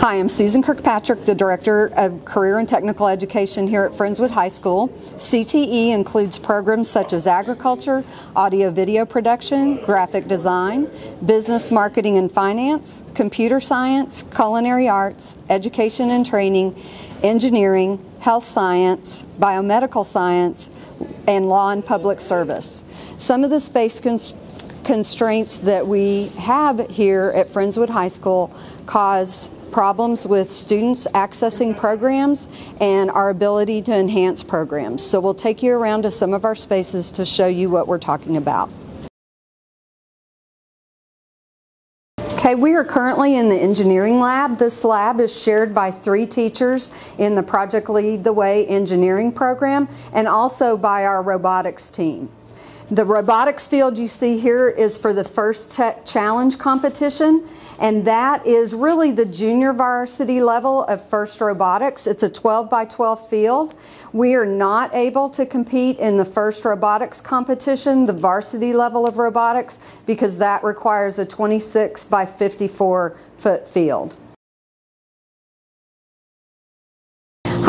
Hi, I'm Susan Kirkpatrick, the Director of Career and Technical Education here at Friendswood High School. CTE includes programs such as agriculture, audio video production, graphic design, business marketing and finance, computer science, culinary arts, education and training, engineering, health science, biomedical science, and law and public service. Some of the space cons- constraints that we have here at Friendswood High School cause problems with students accessing programs and our ability to enhance programs. So we'll take you around to some of our spaces to show you what we're talking about. Okay, we are currently in the engineering lab. This lab is shared by three teachers in the Project Lead the Way engineering program and also by our robotics team. The robotics field you see here is for the first tech challenge competition and that is really the junior varsity level of FIRST Robotics. It's a 12 by 12 field. We are not able to compete in the FIRST Robotics competition, the varsity level of robotics, because that requires a 26 by 54 foot field.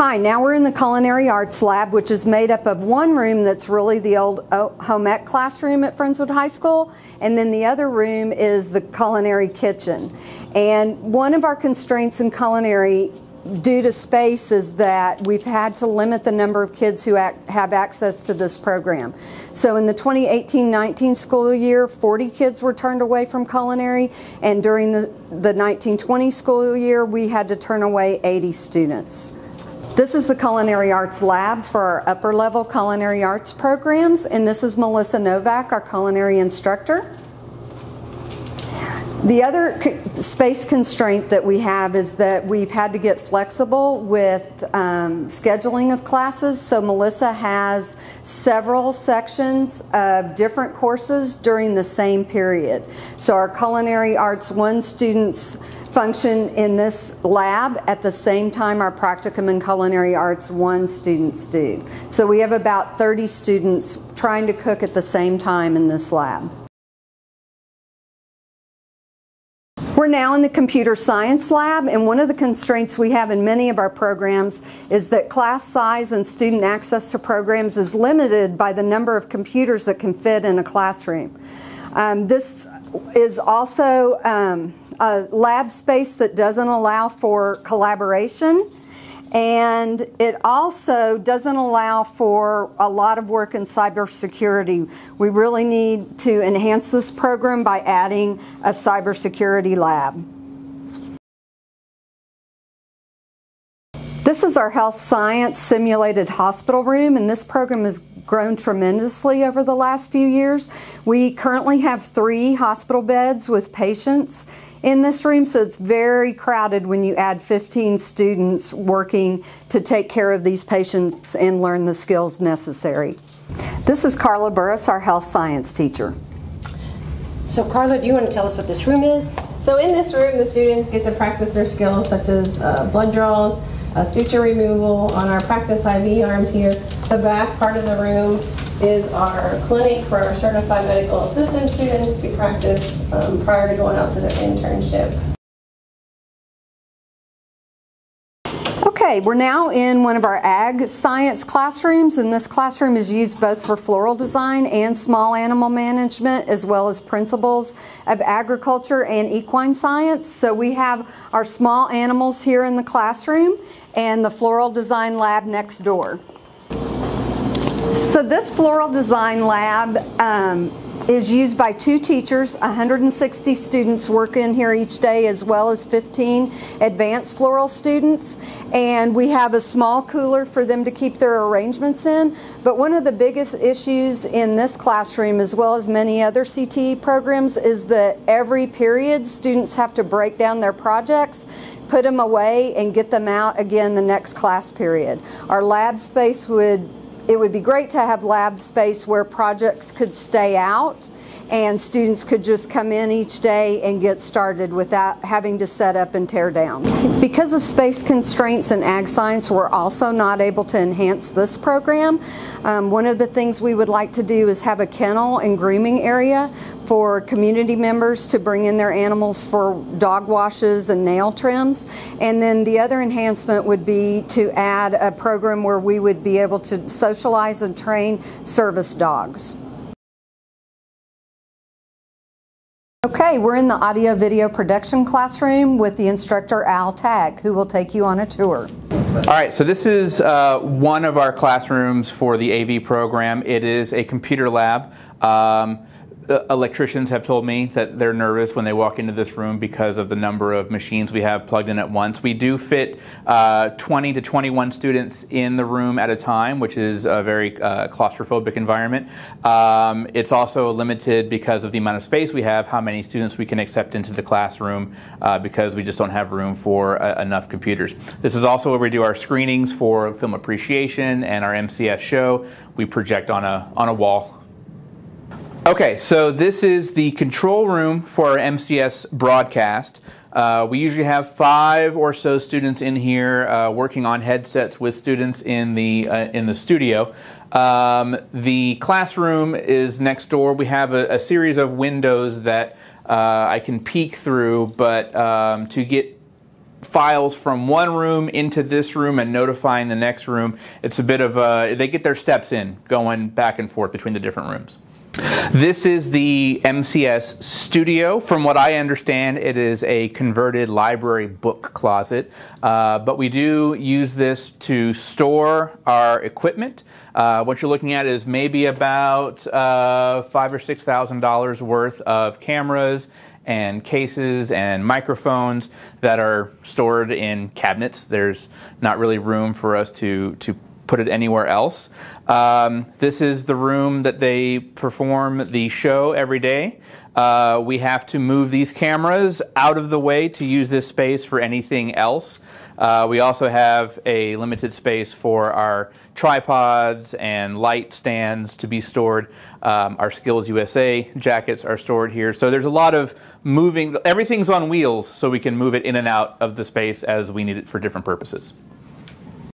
Hi, now we're in the Culinary Arts Lab, which is made up of one room that's really the old uh, home ec classroom at Friendswood High School, and then the other room is the culinary kitchen. And one of our constraints in culinary due to space is that we've had to limit the number of kids who act, have access to this program. So in the 2018-19 school year, 40 kids were turned away from culinary, and during the, the 1920 school year, we had to turn away 80 students. This is the Culinary Arts Lab for our upper level culinary arts programs, and this is Melissa Novak, our culinary instructor. The other space constraint that we have is that we've had to get flexible with um, scheduling of classes. So, Melissa has several sections of different courses during the same period. So, our Culinary Arts 1 students function in this lab at the same time our practicum in culinary arts one students do. So we have about 30 students trying to cook at the same time in this lab. We're now in the computer science lab, and one of the constraints we have in many of our programs is that class size and student access to programs is limited by the number of computers that can fit in a classroom. Um, this is also um, a lab space that doesn't allow for collaboration and it also doesn't allow for a lot of work in cybersecurity. We really need to enhance this program by adding a cybersecurity lab. This is our health science simulated hospital room, and this program has grown tremendously over the last few years. We currently have three hospital beds with patients in this room, so it's very crowded when you add 15 students working to take care of these patients and learn the skills necessary. This is Carla Burris, our health science teacher. So, Carla, do you want to tell us what this room is? So, in this room, the students get to practice their skills such as uh, blood draws, uh, suture removal on our practice IV arms here. The back part of the room is our clinic for our certified medical assistant students to practice um, prior to going out to their internship. Okay, we're now in one of our ag science classrooms, and this classroom is used both for floral design and small animal management, as well as principles of agriculture and equine science. So we have our small animals here in the classroom and the floral design lab next door. So this floral design lab um, is used by two teachers. 160 students work in here each day, as well as 15 advanced floral students. And we have a small cooler for them to keep their arrangements in. But one of the biggest issues in this classroom, as well as many other CTE programs, is that every period students have to break down their projects put them away and get them out again the next class period. Our lab space would it would be great to have lab space where projects could stay out and students could just come in each day and get started without having to set up and tear down. Because of space constraints in ag science, we're also not able to enhance this program. Um, one of the things we would like to do is have a kennel and grooming area for community members to bring in their animals for dog washes and nail trims. And then the other enhancement would be to add a program where we would be able to socialize and train service dogs. Okay, we're in the audio video production classroom with the instructor Al Tag, who will take you on a tour. All right, so this is uh, one of our classrooms for the AV program. It is a computer lab. Um, electricians have told me that they're nervous when they walk into this room because of the number of machines we have plugged in at once. We do fit uh, 20 to 21 students in the room at a time, which is a very uh, claustrophobic environment. Um, it's also limited because of the amount of space we have, how many students we can accept into the classroom, uh, because we just don't have room for uh, enough computers. This is also where we do our screenings for film appreciation and our MCS show. We project on a on a wall Okay, so this is the control room for our MCS broadcast. Uh, we usually have five or so students in here uh, working on headsets with students in the uh, in the studio. Um, the classroom is next door. We have a, a series of windows that uh, I can peek through, but um, to get files from one room into this room and notifying the next room, it's a bit of a, they get their steps in going back and forth between the different rooms. This is the MCS studio. From what I understand, it is a converted library book closet, uh, but we do use this to store our equipment. Uh, what you're looking at is maybe about uh, five or six thousand dollars worth of cameras and cases and microphones that are stored in cabinets. There's not really room for us to to put it anywhere else. Um, this is the room that they perform the show every day. Uh, we have to move these cameras out of the way to use this space for anything else. Uh, we also have a limited space for our tripods and light stands to be stored. Um, our Skills USA jackets are stored here. So there's a lot of moving, everything's on wheels so we can move it in and out of the space as we need it for different purposes.